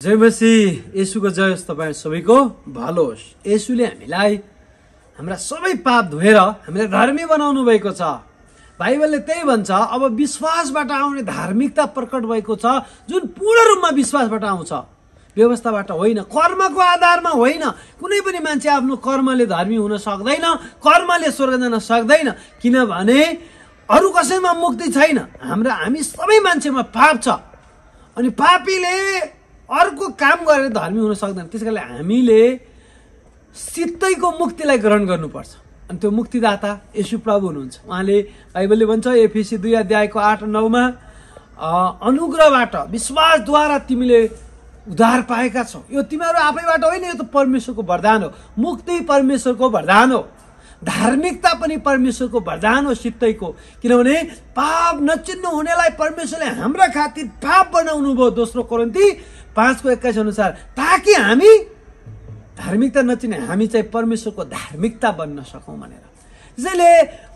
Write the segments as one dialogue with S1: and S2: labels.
S1: जय मसी यसुको जय होस् तपाईँ सबैको। भलो होस्। यसुले हामीलाई हाम्रा सबै पाप धोएर हामीलाई धर्मी बनाउनु भएको छ। बाइबलले त्यही भन्छ अब विश्वासबाट आउने धार्मिकता प्रकट भएको छ जुन पूर्ण रूपमा विश्वासबाट आउँछ। व्यवस्थाबाट होइन कर्मको आधारमा होइन। कुनै पनि मान्छे आफ्नो कर्मले धर्मी हुन सक्दैन कर्मले स्वर्ग जान सक्दैन। किनभने अरू कसैमा मुक्ति छैन। हाम्रा हामी सबै मान्छेमा पाप छ। अनि पापीले अर्को काम गरेर धर्मी हुन सक्दैन। त्यस कारणले हामीले सित्तैको मुक्तिलाई ग्रहण गर्नुपर्छ। अनि त्यो मुक्तिदाता यसु प्रभु हुनुहुन्छ। उहाँले बाइबलले भन्छ एफिसी दुई अध्यायको आठ नौमा अनुग्रहबाट विश्वासद्वारा तिमीले उद्धार पाएका छौ। यो तिमीहरू आफैबाट होइन यो त परमेश्वरको वरदान हो। मुक्ति परमेश्वरको वरदान हो। धार्मिकता पनि परमेश्वरको वरदान हो सित्तैको। किनभने पाप नचिन्नु हुनेलाई परमेश्वरले हाम्रा खातिर पाप बनाउनु भयो दोस्रो कोरन्ती पाँचको एक्काइस अनुसार ताकि हामी धार्मिकता नचिने हामी चाहिँ परमेश्वरको धार्मिकता बन्न सकौँ भनेर। त्यसैले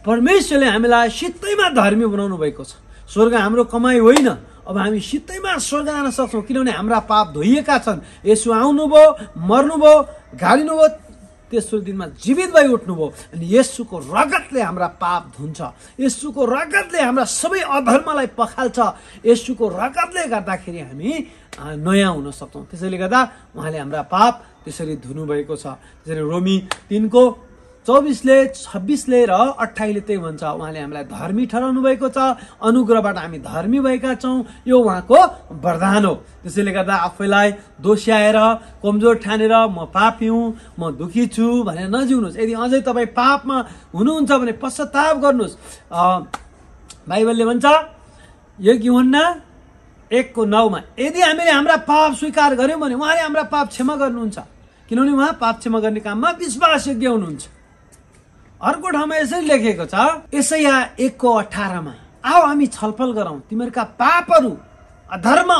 S1: परमेश्वरले हामीलाई सित्तैमा धर्मी बनाउनु भएको छ। स्वर्ग हाम्रो कमाइ होइन। अब हामी सित्तैमा स्वर्ग जान सक्छौँ किनभने हाम्रा पाप धोइएका छन्। यसो आउनुभयो मर्नुभयो गाडिनुभयो तेस्रो दिनमा जीवित भई उठ्नुभयो। अनि यसुको रगतले हाम्रा पाप धुन्छ। यसुको रगतले हाम्रा सबै अधर्मलाई पखाल्छ। यसुको रगतले गर्दाखेरि हामी नयाँ हुन सक्छौँ। त्यसैले गर्दा उहाँले हाम्रा पाप त्यसरी धुनुभएको छ। त्यसरी रोमी तिनको चौबिसले छब्बिसले र अठाइसले त्यही भन्छ। उहाँले हामीलाई धर्मी ठहराउनु भएको छ। अनुग्रहबाट हामी धर्मी भएका छौँ। यो उहाँको वरदान हो। त्यसैले गर्दा आफैलाई दोस्याएर कमजोर ठानेर म पापी हुँ म दुखी छु भनेर नजिउनुहोस्। यदि अझै तपाईँ पापमा हुनुहुन्छ भने पश्चाताप गर्नुहोस्। बाइबलले भन्छ यो के हुन्न एकको नौमा यदि हामीले हाम्रा पाप स्वीकार गर्यौँ भने उहाँले हाम्रा पाप क्षमा गर्नुहुन्छ। किनभने उहाँ पाप क्षमा गर्ने काममा विश्वासयोग्य हुनुहुन्छ। अर्को ठाउँमा यसरी लेखेको छ यसैया एकको अठारमा आओ हामी छलफल गरौँ। तिमीहरूका पापहरू अधर्म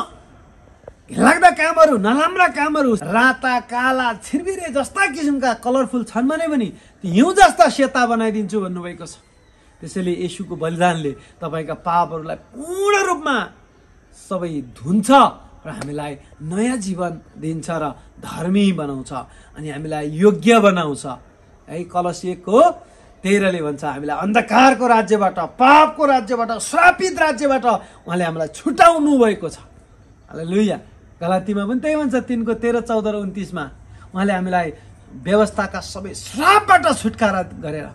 S1: लाग्दा कामहरू नराम्रा कामहरू राता काला छिरबिरे जस्ता किसिमका कलरफुल छन् भने पनि हिउँ जस्ता सेता बनाइदिन्छु भन्नुभएको छ। त्यसैले यसुको बलिदानले तपाईँका पापहरूलाई पूर्ण रूपमा सबै धुन्छ र हामीलाई नयाँ जीवन दिन्छ र धर्मी बनाउँछ अनि हामीलाई योग्य बनाउँछ। है कलसिएको तेह्रले भन्छ हामीलाई अन्धकारको राज्यबाट पापको राज्यबाट श्रापित राज्यबाट उहाँले हामीलाई छुटाउनु भएको छ। लुइया गलातीमा पनि त्यही भन्छ तिनको तेह्र चौध र उन्तिसमा उहाँले हामीलाई व्यवस्थाका सबै श्रापबाट छुटकारा गरेर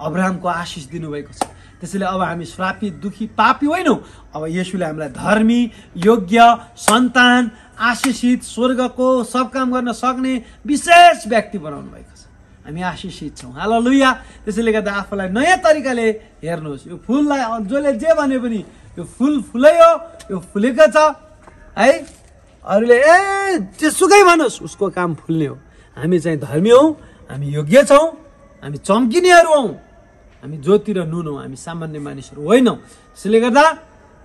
S1: अब्राहमको आशिष दिनुभएको छ। त्यसैले अब हामी श्रापित दुखी पापी होइनौँ। अब यसुले हामीलाई धर्मी योग्य सन्तान आशिषित स्वर्गको सब काम गर्न सक्ने विशेष व्यक्ति बनाउनु भएको हामी आशिषित छौँ। हाल लुया त्यसैले गर्दा आफूलाई नयाँ तरिकाले हेर्नुहोस्। यो फुललाई जसले जे भने पनि यो फुल फुलै हो यो फुलेको छ है? अरूले ए जेसुकै भनोस् उसको काम फुल्ने हो। हामी चाहिँ धर्मी हौँ हामी योग्य छौँ हामी चम्किनेहरू हौँ। हामी ज्योति र नुन हौँ हामी सामान्य मानिसहरू होइनौँ। त्यसले गर्दा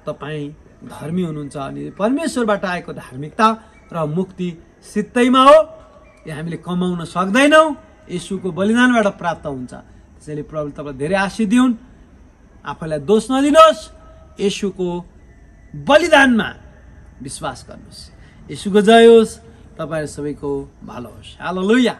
S1: तपाईँ धर्मी हुनुहुन्छ अनि परमेश्वरबाट आएको धार्मिकता र मुक्ति सित्तैमा हो। यो हामीले कमाउन सक्दैनौँ। यसुको बलिदानबाट प्राप्त हुन्छ। त्यसैले प्रभु तपाईँलाई धेरै आशिष दिउन्। आफैलाई दोष नदिनुहोस्। यसुको बलिदानमा विश्वास गर्नुहोस्। यसुको जय होस्। तपाईँहरू सबैको भालो होस्। हालो लुया